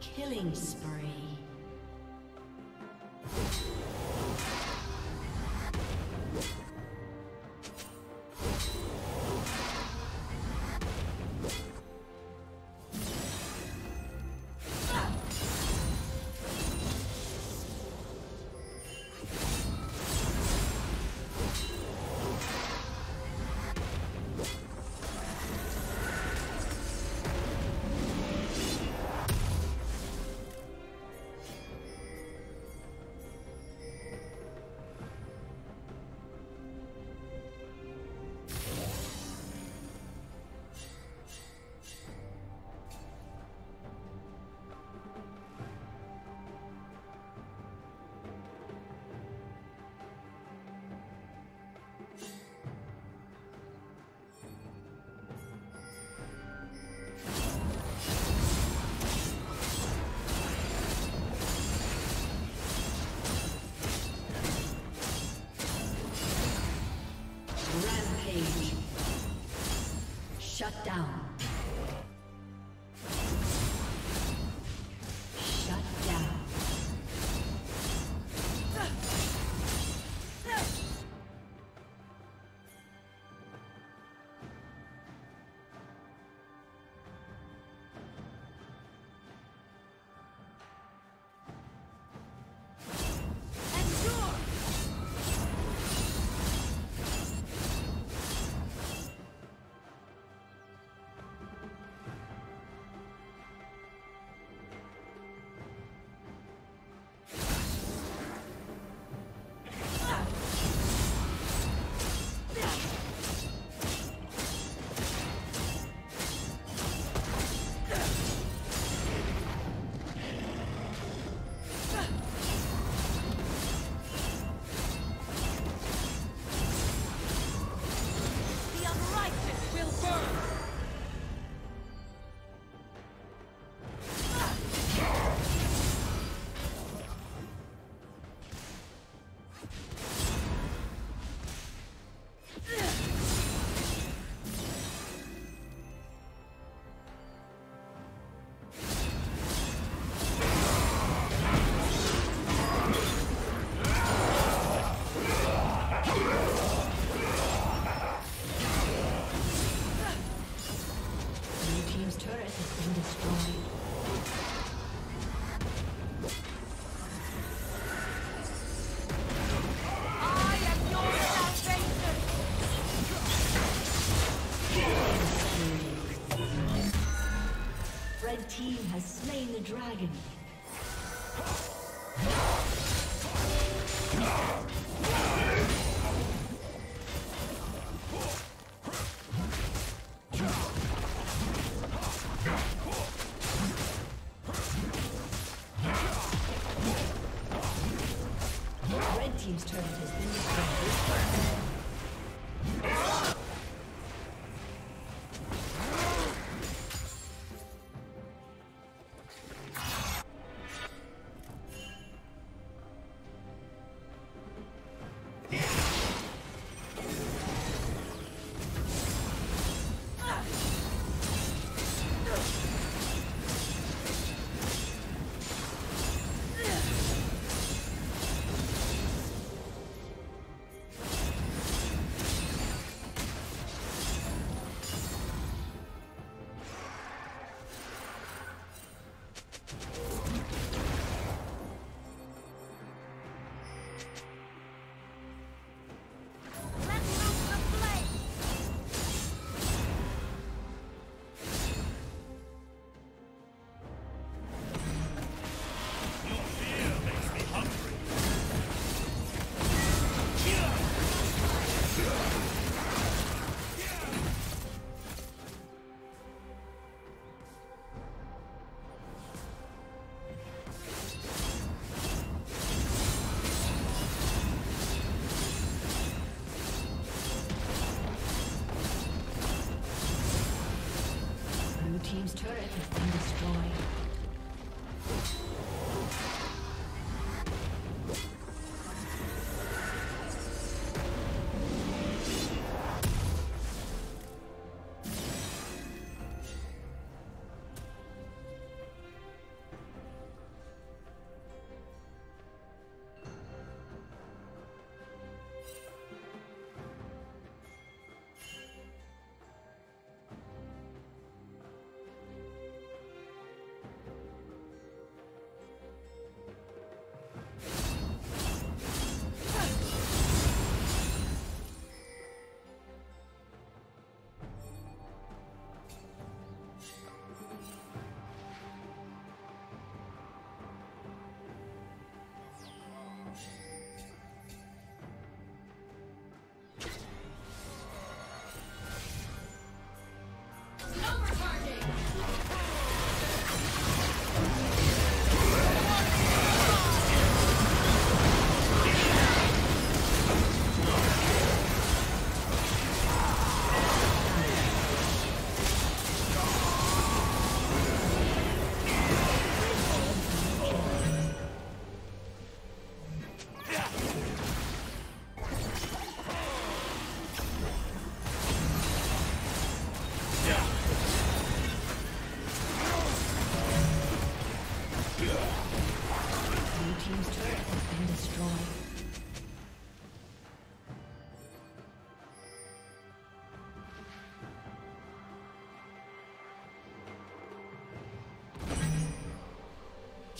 Killing spree. Shut down. Dragon. joy.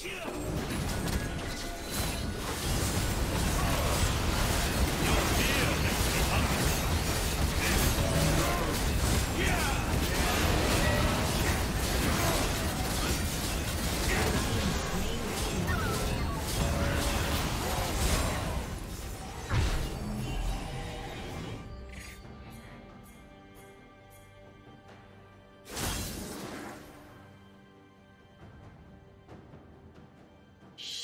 Kill!